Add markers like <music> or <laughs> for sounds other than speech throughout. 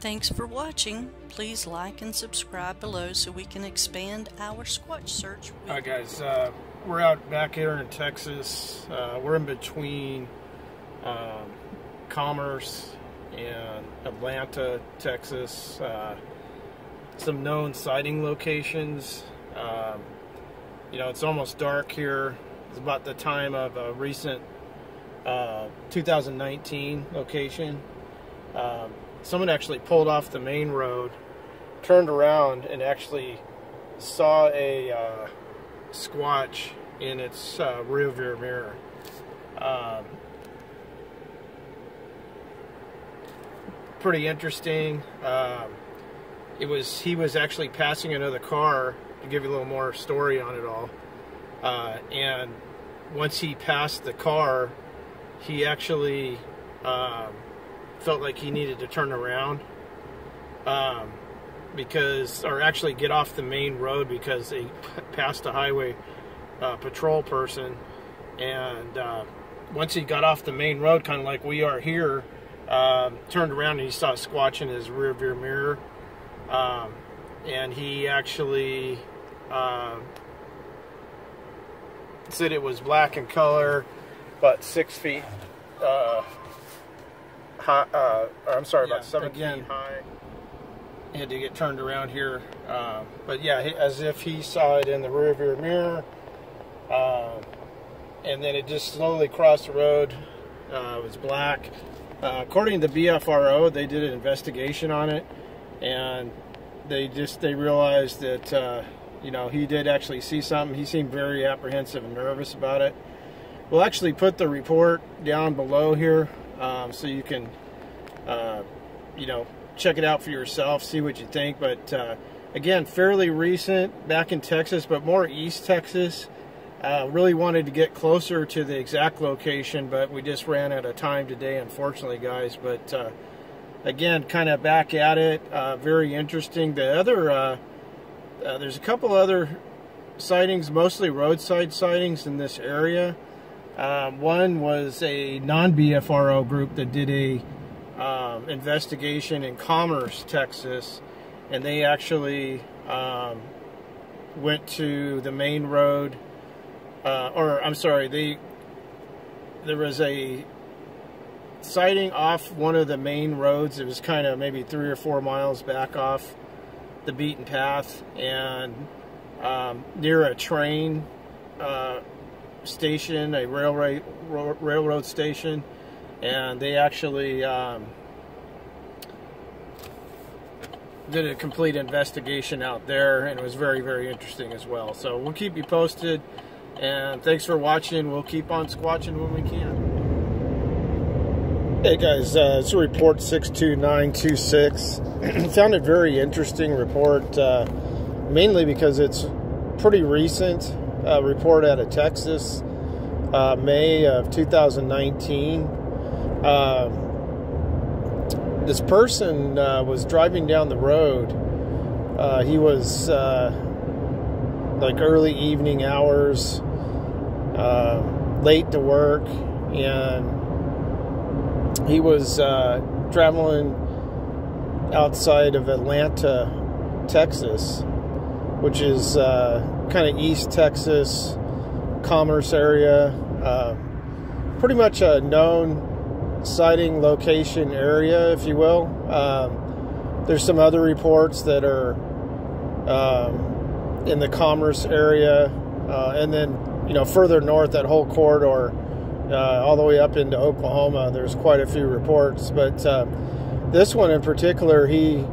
Thanks for watching. Please like and subscribe below so we can expand our Squatch search. All right, guys, uh, we're out back here in Texas. Uh, we're in between um, Commerce and Atlanta, Texas. Uh, some known sighting locations. Um, you know, it's almost dark here. It's about the time of a recent uh, 2019 location. Um, someone actually pulled off the main road, turned around, and actually saw a uh, squatch in its uh, rearview mirror. Um, pretty interesting. Um, it was he was actually passing another car to give you a little more story on it all. Uh, and once he passed the car, he actually um, felt like he needed to turn around um, because, or actually get off the main road because he <laughs> passed a highway uh, patrol person. And uh, once he got off the main road, kind of like we are here, um, turned around and he saw Squatch in his rear view mirror. Um, and he actually uh, said it was black in color, about six feet uh, high. Uh, I'm sorry, yeah, about seven again, feet high. He had to get turned around here, uh, but yeah, as if he saw it in the rearview mirror, uh, and then it just slowly crossed the road. Uh, it was black. Uh, according to the BFRO, they did an investigation on it, and they just they realized that uh, you know he did actually see something. He seemed very apprehensive and nervous about it. We'll actually put the report down below here um, so you can uh, you know check it out for yourself, see what you think. But uh, again, fairly recent, back in Texas, but more East Texas. Uh, really wanted to get closer to the exact location, but we just ran out of time today, unfortunately, guys. But uh, again, kind of back at it, uh, very interesting. The other, uh, uh, there's a couple other sightings, mostly roadside sightings in this area. Um, one was a non-BFRO group that did a um, investigation in Commerce, Texas, and they actually um, went to the main road, uh, or I'm sorry, they there was a sighting off one of the main roads. It was kind of maybe three or four miles back off the beaten path, and um, near a train uh, station, a railroad railroad station, and they actually um, did a complete investigation out there, and it was very very interesting as well. So we'll keep you posted, and thanks for watching. We'll keep on squatching when we can. Hey guys, uh, it's a report 62926. Found <clears throat> a very interesting report, uh, mainly because it's pretty recent. Uh, report out of Texas, uh, May of 2019. Uh, this person uh, was driving down the road. he was like early evening hours, late to work, and he was uh, traveling outside of Atlanta, Texas, which is uh, kind of East Texas, Commerce area. Uh, pretty much a known sighting location area, if you will. Um, there's some other reports that are um, in the Commerce area, uh, and then you know further north, that whole corridor uh, all the way up into Oklahoma. There's quite a few reports, but uh, this one in particular, he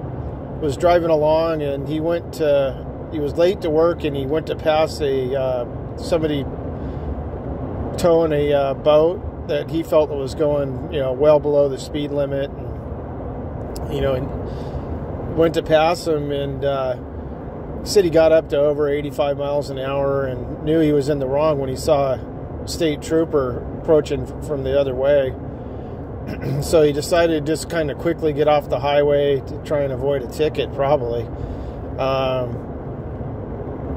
was driving along and he went. To, he was late to work and he went to pass a uh, somebody towing a uh, boat that he felt was going, you know, well below the speed limit, and you know, and went to pass him and uh, said he got up to over 85 miles an hour and knew he was in the wrong when he saw a state trooper approaching from the other way. <clears throat> so he decided to just kind of quickly get off the highway to try and avoid a ticket, probably. Um,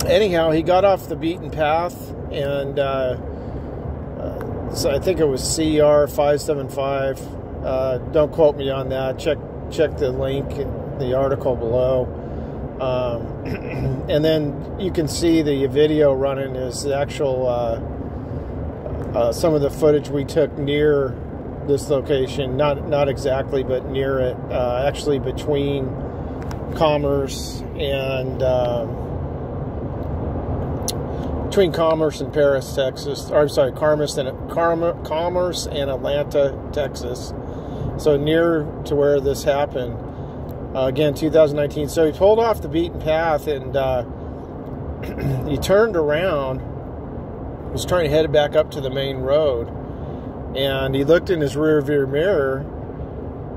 anyhow, he got off the beaten path, and uh, uh, so I think it was CR 575. Uh, don't quote me on that. Check check the link, in the article below. Um, <clears throat> and then you can see the video running is the actual uh, uh, some of the footage we took near this location. Not not exactly, but near it. Uh, actually, between Commerce and um, between Commerce and Paris, Texas. Or I'm sorry, Commerce and Commerce and Atlanta, Texas. So near to where this happened. Uh, again, 2019. So he pulled off the beaten path and uh, <clears throat> he turned around, was trying to head back up to the main road, and he looked in his rear view mirror,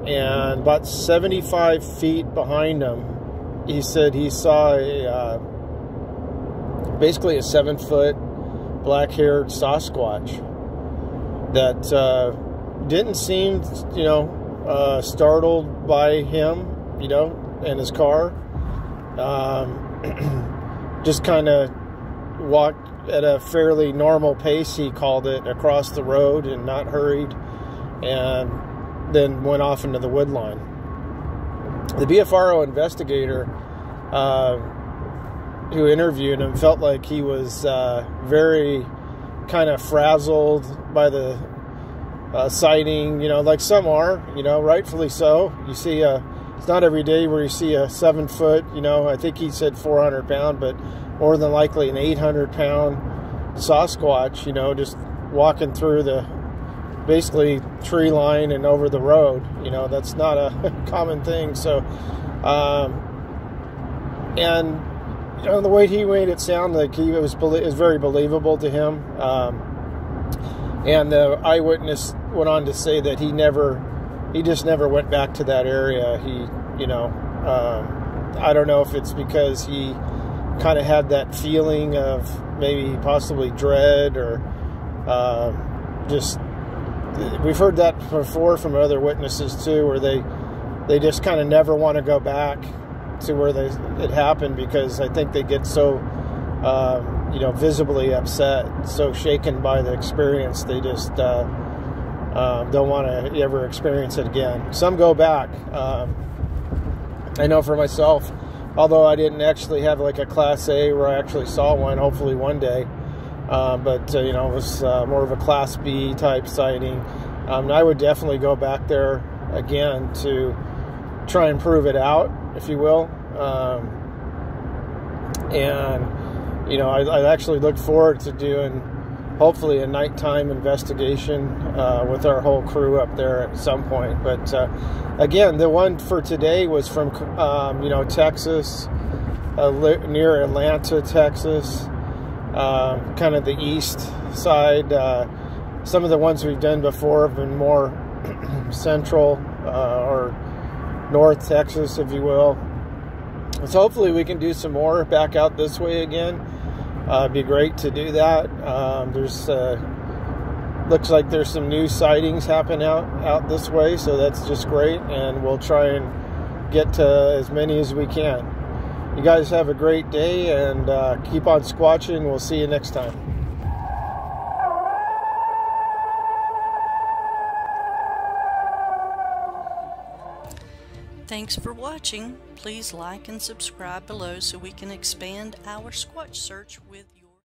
and about 75 feet behind him, he said he saw a uh, basically a seven foot black haired Sasquatch that uh, didn't seem, you know, uh, startled by him you know, in his car. Um, <clears throat> just kind of walked at a fairly normal pace, he called it, across the road and not hurried, and then went off into the woodline. The BFRO investigator uh, who interviewed him felt like he was uh, very kind of frazzled by the uh, sighting, you know, like some are, you know, rightfully so. You see a it's not every day where you see a seven foot, you know, I think he said 400 pound, but more than likely an 800 pound Sasquatch, you know, just walking through the basically tree line and over the road. You know, that's not a <laughs> common thing. So, um, and the way he made it sound like he was is very believable to him. Um, and the eyewitness went on to say that he never he just never went back to that area. He, you know, um, I don't know if it's because he kind of had that feeling of maybe possibly dread or uh, just. We've heard that before from other witnesses too, where they they just kind of never want to go back to where they it happened because I think they get so um, you know visibly upset, so shaken by the experience, they just. Uh, um, don't want to ever experience it again. Some go back. Um, I know for myself, although I didn't actually have like a Class A where I actually saw one, hopefully one day, um, but uh, you know, it was uh, more of a Class B type sighting. Um, I would definitely go back there again to try and prove it out, if you will. Um, and, you know, I, I actually look forward to doing hopefully a nighttime investigation uh, with our whole crew up there at some point. But uh, again, the one for today was from um, you know Texas, uh, near Atlanta, Texas, um, kind of the east side. Uh, some of the ones we've done before have been more <clears throat> central uh, or north Texas, if you will. So hopefully we can do some more back out this way again. Uh, it'd be great to do that. Um, there's uh, looks like there's some new sightings happening out out this way, so that's just great. And we'll try and get to as many as we can. You guys have a great day and uh, keep on squatching. We'll see you next time. Thanks for watching. Please like and subscribe below so we can expand our Squatch search with you.